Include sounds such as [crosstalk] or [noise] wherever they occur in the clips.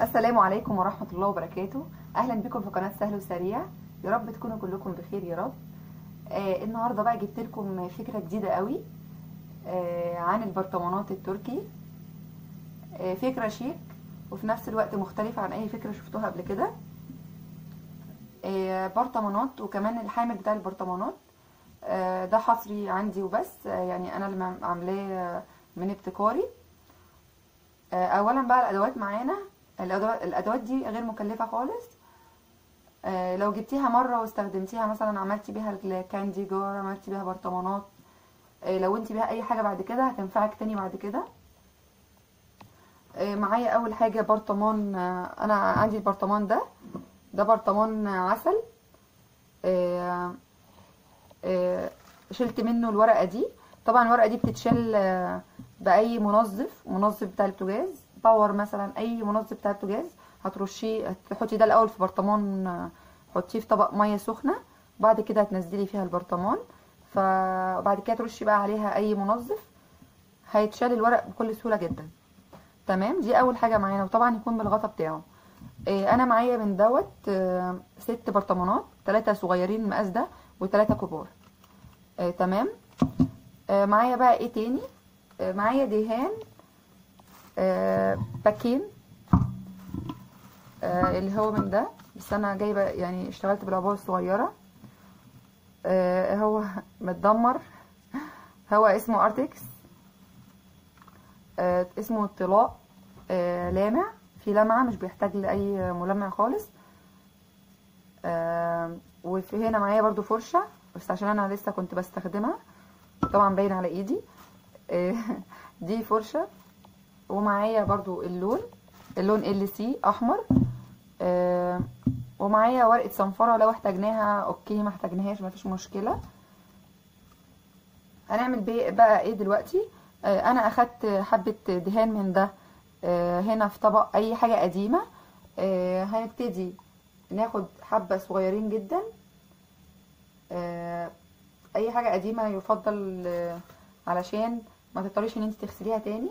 السلام عليكم ورحمة الله وبركاته. أهلا بكم في قناة سهل وسريع. يا رب تكونوا كلكم بخير يا رب. آه النهاردة بقى جبت لكم فكرة جديدة قوي آه عن البرطمانات التركي. آه فكرة شيك وفي نفس الوقت مختلفة عن أي فكرة شفتوها قبل كده. آه برطمانات وكمان الحامل بتاع البرطمانات. آه ده حصري عندي وبس. آه يعني أنا اللي عاملاه من ابتكاري. آه أولا بقى الأدوات معانا. الأدوات دي غير مكلفة خالص. آه لو جبتيها مرة واستخدمتيها مثلا عملتي بيها الكاندي جار عملتي بيها برطمانات آه لو انت بيها أي حاجة بعد كده هتنفعك تاني بعد كده. آه معايا أول حاجة برطمان أنا عندي البرطمان ده. ده برطمان عسل. شلت منه الورقة دي. طبعا الورقة دي بتتشال بأي منظف منظف بتاع البوتاجاز. پاور مثلا أي منظف بتاع البوتاجاز هترشيه تحطي ده الأول في برطمان حطيه في طبق مية سخنة بعد كده هتنزلي فيها البرطمان. فبعد كده ترشي بقى عليها أي منظف هيتشال الورق بكل سهولة جدا. تمام؟ دي أول حاجة معانا وطبعا يكون بالغطا بتاعه. إيه أنا معايا من دوت آه ست برطمانات ثلاثة صغيرين المقاس ده وثلاثه كبار. إيه تمام؟ آه معايا بقى إيه تاني؟ آه معايا دهان باكين. آه اللي هو من ده. بس أنا جايبه يعني اشتغلت بالعبوه الصغيرة. آه هو متدمر. هو اسمه ارتكس آه اسمه طلاء. آه لامع. في لمعة مش بيحتاج لأي ملمع خالص. آه وفي هنا معايا برضو فرشة بس عشان أنا لسه كنت بستخدمها. طبعا باين على إيدي. آه [laughs] دي فرشة. ومعايا برضو اللون اللون ال سي أحمر. آه ومعايا ورقة صنفرة لو احتاجناها okay ما احتاجناهاش مفيش مشكلة. هنعمل بقى إيه دلوقتي؟ آه أنا أخدت حبة دهان من ده آه هنا في طبق أي حاجة قديمة. هنبتدي ناخد حبة صغيرين جدا. أي حاجة قديمة يفضل علشان ما تضطريش إن أنت تغسليها تاني.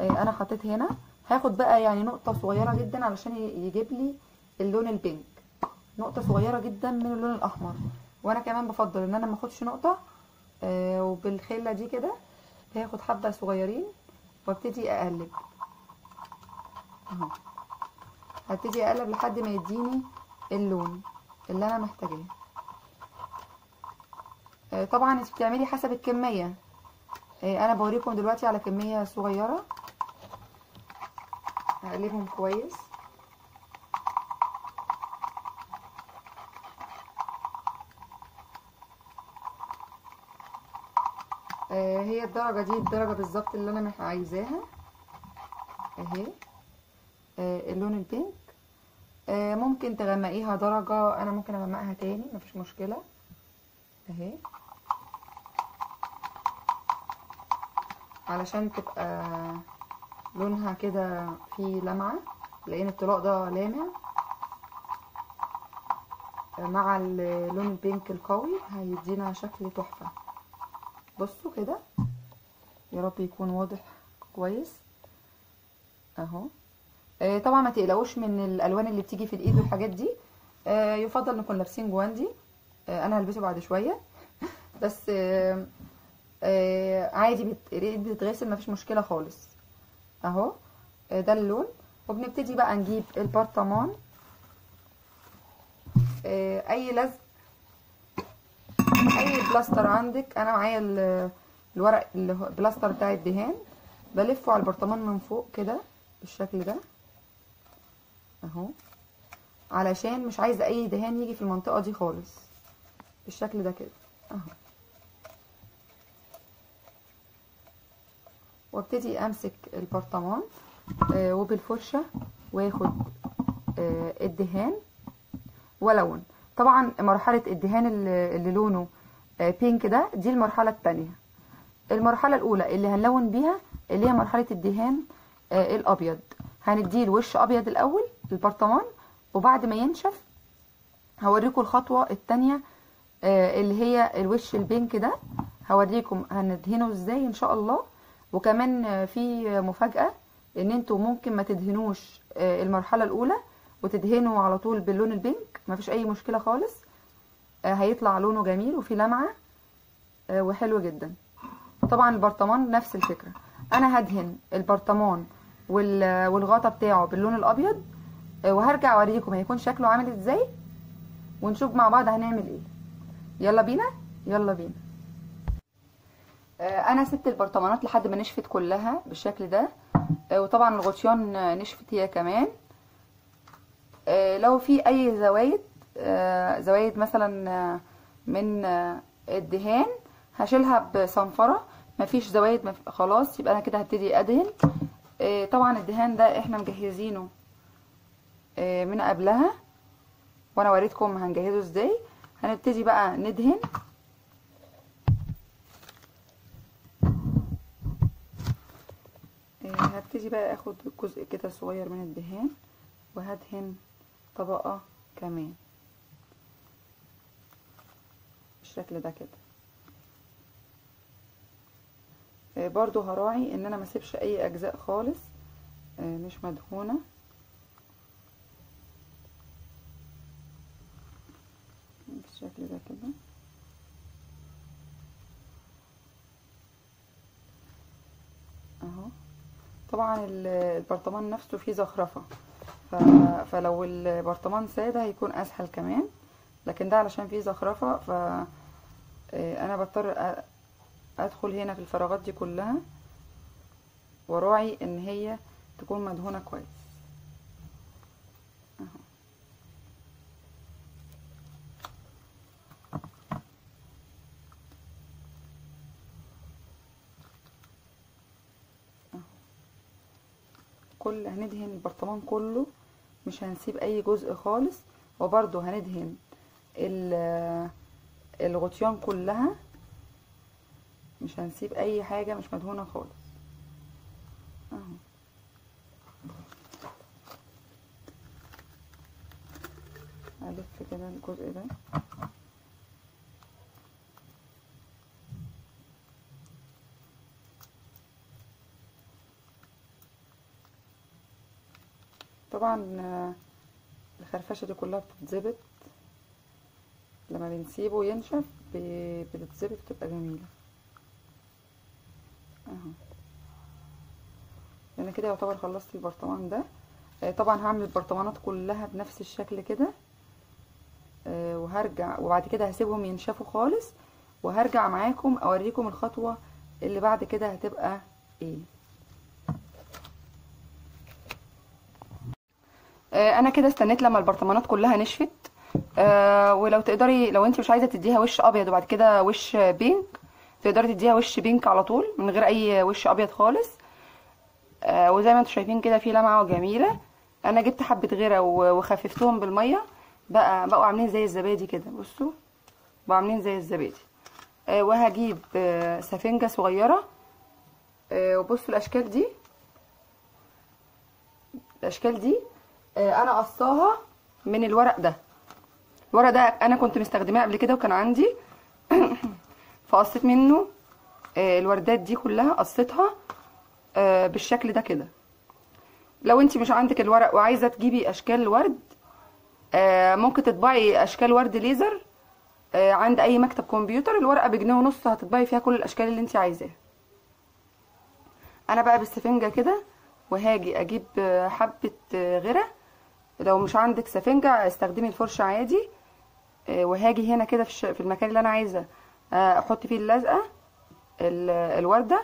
أنا حطيت هنا. هاخد بقى يعني نقطة صغيرة جدا علشان يجيب لي اللون البينك نقطة صغيرة جدا من اللون الأحمر. وأنا كمان بفضل إن أنا ما أخدش نقطة آه وبالخلة دي كده هاخد حبة صغيرين وابتدي أقلب. أهو. هبتدي أقلب لحد ما يديني اللون اللي أنا محتاجاه. آه طبعا انت بتعملي حسب الكمية. آه أنا بوريكم دلوقتي على كمية صغيرة. هقلبهم كويس. آه هي الدرجة دي الدرجة بالظبط اللي أنا عايزاها. أهي. آه اللون البينك. آه ممكن تغمقيها درجة أنا ممكن أغمقها تاني مفيش مشكلة. أهي. علشان تبقى لونها كده فيه لمعة لأن الطلاق ده لامع. مع اللون البينك القوي هيدينا شكل تحفة. بصوا كده. يا رب يكون واضح كويس. أهو. آه طبعا ما تقلقوش من الألوان اللي بتيجي في الإيد والحاجات دي. آه يفضل نكون لابسين جواندي. آه أنا هلبسه بعد شوية. [laughs] بس آه آه عادي بتتغسل مفيش مشكلة خالص. أهو ده اللون. وبنبتدي بقى نجيب البرطمان أي لزق أي بلاستر عندك. أنا معايا الورق البلاستر بتاع الدهان. بلفه على البرطمان من فوق كده بالشكل ده. أهو. علشان مش عايزة أي دهان يجي في المنطقة دي خالص. بالشكل ده كده. أهو. وابتدي امسك البرطمان آه وبالفرشة واخد آه الدهان والون. طبعا مرحلة الدهان اللي, لونه آه بينك ده دي المرحلة الثانية المرحلة الأولى اللي هنلون بيها اللي هي مرحلة الدهان آه الأبيض. هنديله وش أبيض الأول للبرطمان وبعد ما ينشف هوريكم الخطوة الثانية آه اللي هي الوش البينك ده. هوريكم هندهنه إزاي؟ إن شاء الله. وكمان في مفاجأة إن أنتوا ممكن ما تدهنوش آه، المرحلة الأولى وتدهنوا على طول باللون البينك مفيش أي مشكلة خالص. آه، هيطلع لونه جميل وفيه لمعة آه، وحلو جدا. طبعا البرطمان نفس الفكرة. أنا هدهن البرطمان وال- والغطا بتاعه باللون الأبيض وهرجع أوريكم هيكون شكله عامل إزاي ونشوف مع بعض هنعمل إيه. يلا بينا؟ يلا بينا. أنا سبت البرطمانات لحد ما نشفت كلها بالشكل ده. آه، وطبعا الغطيان آه، نشفت هي كمان. آه، لو في أي زوايد آه، زوايد مثلا آه، من آه، الدهان هشيلها بصنفرة. مفيش زوايد. خلاص يبقى أنا كده هبتدي أدهن. آه، طبعا الدهان ده إحنا مجهزينه آه، من قبلها. وأنا وريتكم هنجهزه إزاي. هنبتدي بقى ندهن. هبتدي بقى آخد جزء كده صغير من الدهان وهدهن طبقة كمان. بالشكل ده كده. آه، برضو هراعي إن أنا ما أسيبش أي أجزاء خالص. آه، مش مدهونة. بالشكل ده كده. أهو. طبعا ال- البرطمان نفسه فيه زخرفة. ف... فلو البرطمان سادة هيكون أسهل كمان لكن ده علشان فيه زخرفة. ف آه، أنا بضطر أدخل هنا في الفراغات دي كلها وراعي إن هي تكون مدهونة كويس. كل هندهن البرطمان كله مش هنسيب أي جزء خالص. وبرضو هندهن ال- الغطيان كلها مش هنسيب أي حاجة مش مدهونة خالص. أهو. ألف كده الجزء ده. طبعا آه، دي كلها بتتظبط. لما بنسيبه ينشف بتتظبط بتبقى جميلة. أهو. أنا كده يعتبر خلصت البرطمان ده. آه، طبعا هعمل البرطمانات كلها بنفس الشكل كده. آه، وهرجع وبعد كده هسيبهم ينشفوا خالص. وهرجع معاكم أوريكم الخطوة اللي بعد كده هتبقى إيه. أنا كده استنيت لما البرطمانات كلها نشفت. آه، ولو تقدري لو أنت مش عايزة تديها وش أبيض وبعد كده وش بينك تقدري تديها وش بينك على طول من غير أي وش أبيض خالص. آه، وزي ما أنتم شايفين كده في لمعة جميلة. أنا جبت حبة غيرة وخففتهم بالمية. بقى بقوا عاملين زي الزبادي كده بصوا. بقوا عاملين زي الزبادي. آه، وهجيب آه، سفنجة صغيرة. آه، وبصوا الأشكال دي. الأشكال دي آه، أنا قصاها من الورق ده. الورق ده أنا كنت مستخدماه قبل كده وكان عندي. [coughs] فقصيت منه آه، الوردات دي كلها قصيتها آه، بالشكل ده كده. لو أنت مش عندك الورق وعايزة تجيبي أشكال آه، ممكن تطبعي أشكال ورد ليزر آه، عند أي مكتب كمبيوتر. الورقة بجنيه ونص هتطبعي فيها كل الأشكال اللي أنت عايزاها. أنا بقى بالسفنجة كده وهاجي أجيب آه، حبة آه، غيرة. لو مش عندك سفنجة استخدمي الفرشة عادي. آه، وهاجي هنا كده في المكان اللي أنا عايزة. آه، أحط فيه اللزقة ال- الوردة.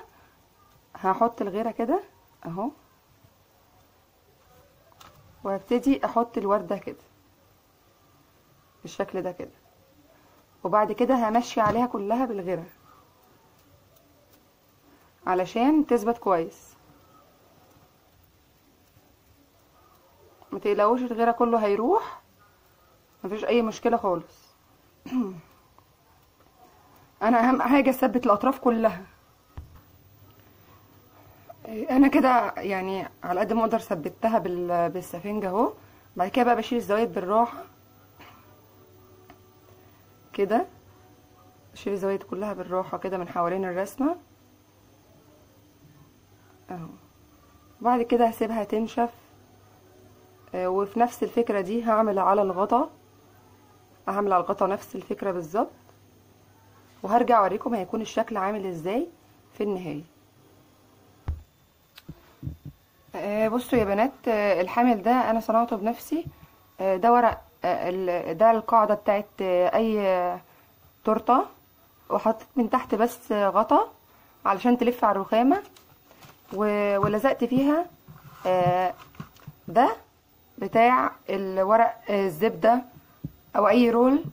هحط الغيرة كده أهو. وهبتدي أحط الوردة كده بالشكل ده كده. وبعد كده همشي عليها كلها بالغيرة علشان تثبت كويس. ما تقلقوش الغيرة كله هيروح. مفيش أي مشكلة خالص. [clears throat] أنا أهم حاجة أثبت الأطراف كلها. أنا كده يعني على قد ما أقدر ثبتها بال- بالسفنجه أهو. بعد كده بقى بشيل الزوايد بالراحة. كده. بشيل الزوايد كلها بالراحة كده من حوالين الرسمة. أهو. بعد كده هسيبها تنشف. وفي نفس الفكرة دي هعمل على الغطا. هعمل على الغطا نفس الفكرة بالظبط. وهرجع أوريكم هيكون الشكل عامل إزاي في النهاية. آه، بصوا يا بنات آه، الحامل ده أنا صنعته بنفسي. آه، ده ورق آه، ده القاعدة بتاعت آه، أي آه، تورتة. وحطيت من تحت بس آه، غطا علشان تلف على الرخامة. ولزقت فيها آه، ده. بتاع الورق آه، الزبدة أو أي رول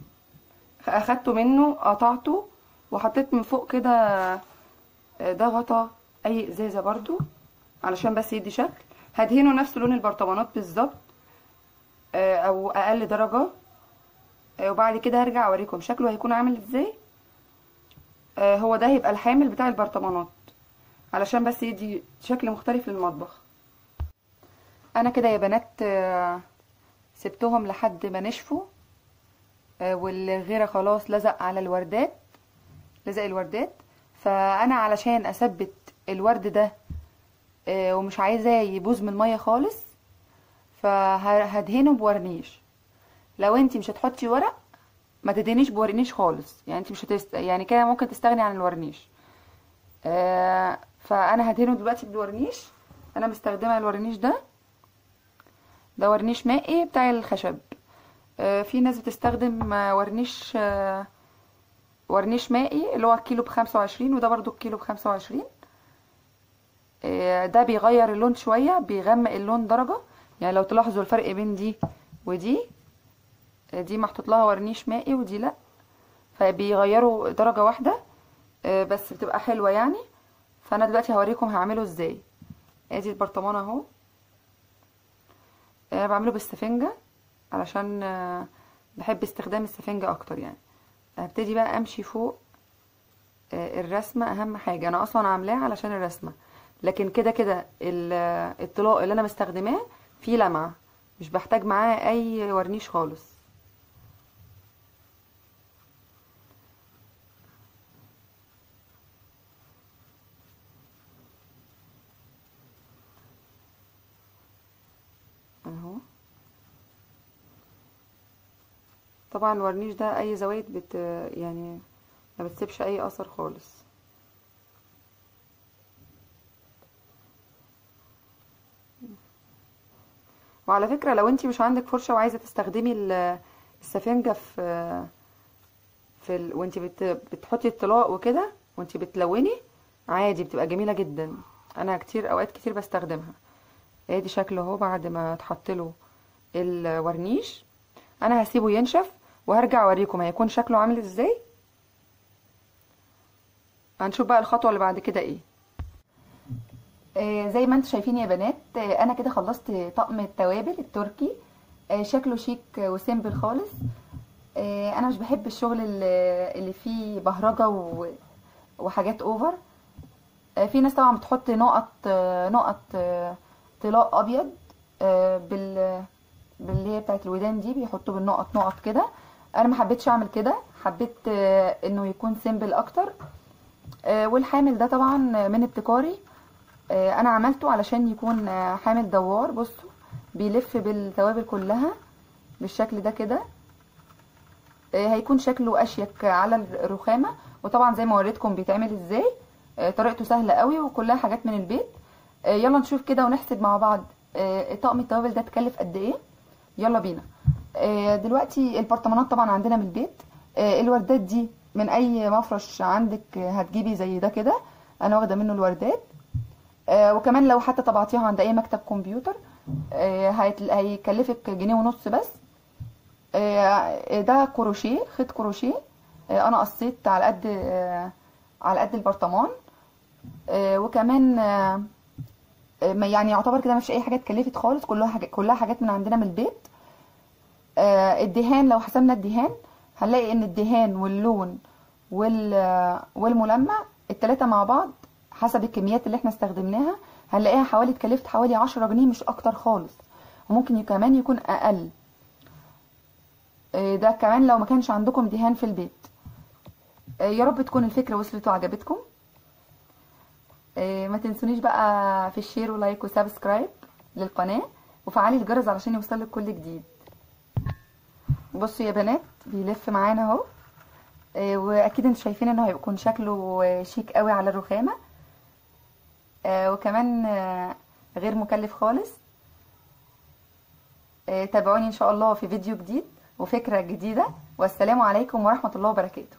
أخدته منه قطعته وحطيت من فوق كده آه، ده غطا أي إزازة برضو علشان بس يدي شكل. هدهنه نفس لون البرطمانات بالظبط آه، أو أقل درجة وبعد كده هرجع أوريكم شكله هيكون عامل إزاي. هو ده هيبقى الحامل بتاع البرطمانات علشان بس يدي شكل مختلف للمطبخ. أنا كده يا بنات آه، سبتهم لحد ما نشفوا آه، والغرا خلاص لزق على الوردات لزق الوردات. فأنا علشان أثبت الورد ده آه، ومش عايزاه يبوظ من المية خالص فهدهنه بورنيش. لو انتي مش هتحطي ورق ما تدهنيش بورنيش خالص. يعني انتي مش هتست... يعني كده ممكن تستغني عن الورنيش. فأنا هدهنه دلوقتي بالورنيش أنا مستخدمة الورنيش ده. ده ورنيش مائي بتاع الخشب. آه في ناس بتستخدم آه، ورنيش آه ورنيش مائي اللي هو الكيلو بخمسة وعشرين وده برضو الكيلو بخمسة وعشرين. ده بيغير اللون شوية بيغمق اللون درجة. يعني لو تلاحظوا الفرق بين دي ودي دي محطوط لها ورنيش مائي ودي لأ. فبيغيروا درجة واحدة بس بتبقى حلوة يعني. فأنا دلوقتي هوريكم هعمله إزاي. أدي البرطمان أهو. آه، بعمله بالسفنجة علشان آه، بحب استخدام السفنجة أكتر يعني. هبتدي بقى أمشي فوق آه، الرسمة أهم حاجة. أنا أصلا عاملاه علشان الرسمة لكن كده كده ال- الطلاء اللي أنا مستخدماه فيه لمعة مش بحتاج معاه أي ورنيش خالص اهو طبعا الورنيش ده أي زوايد بت يعني ما بتسيبش أي أثر خالص. وعلى فكرة لو أنتي مش عندك فرشة وعايزة تستخدمي ال- السفنجة في في ال... وأنتي بت... بتحطي الطلاء وكده وأنتي بتلوني عادي بتبقى جميلة جدا. أنا كتير أوقات كتير بستخدمها. ادي شكله أهو بعد ما تحط له الورنيش. أنا هسيبه ينشف وهرجع اوريكم. هيكون شكله عامل إزاي؟ هنشوف بقى الخطوة اللي بعد كده إيه. آه، زي ما أنتم شايفين يا بنات آه، أنا كده خلصت طقم التوابل التركي. آه، شكله شيك وسيمبل خالص. أنا مش بحب الشغل اللي فيه بهرجة و- وحاجات over في ناس طبعا بتحط نقط نقط طلاء أبيض بال باللي هي بتاعت الودان دي بيحطوا بالنقط نقط كده. أنا ما حبيتش اعمل كده. حبيت آه، انه يكون simple أكتر. آه، والحامل ده طبعا من ابتكاري. آه، أنا عملته علشان يكون حامل دوار. بصوا بيلف بالتوابل كلها بالشكل ده كده. هيكون شكله اشيك على الرخامة. وطبعا زي ما وريتكم بيتعمل إزاي. طريقته سهلة قوي وكلها حاجات من البيت. يلا نشوف كده ونحسب مع بعض. طقم التوابل ده تكلف قد إيه؟ يلا بينا. دلوقتي البرطمانات طبعا عندنا من البيت. آه، الوردات دي من أي مفرش عندك آه، هتجيبي زي ده كده. أنا واخدة منه الوردات. آه، وكمان لو حتى طبعتيها عند أي مكتب كمبيوتر آه، هيكلفك جنيه ونص بس. آه، ده كروشيه خيط كروشيه. آه، أنا قصيت على قد آه، على قد البرطمان. آه، وكمان آه، آه، ما- يعني يعتبر كده مفيش أي حاجة اتكلفت خالص. كلها كلها حاجات من عندنا من البيت. آه، الدهان لو حسبنا الدهان هنلاقي إن الدهان واللون وال آه، والملمع التلاتة مع بعض حسب الكميات اللي إحنا استخدمناها هنلاقيها حوالي اتكلفت حوالي عشرة جنيه مش أكتر خالص. وممكن كمان يكون أقل. آه، ده كمان لو ما كانش عندكم دهان في البيت. آه، يا رب تكون الفكرة وصلت وعجبتكم. آه، ما تنسونيش بقى في ال share و like و subscribe للقناة وفعلي الجرس علشان يوصلك كل جديد. بصوا يا بنات بيلف معانا اهو. آه، واكيد أنتوا شايفين انه هيكون شكله آه، شيك قوي على الرخامة. آه، وكمان غير مكلف خالص. تابعوني إن شاء الله في فيديو جديد وفكرة جديدة. والسلام عليكم ورحمة الله وبركاته.